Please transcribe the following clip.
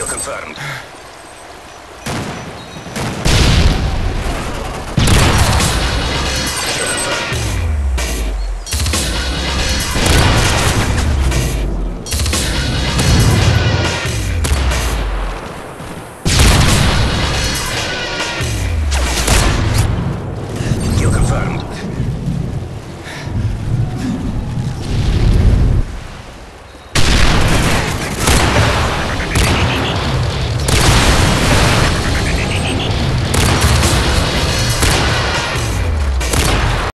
Kill confirmed.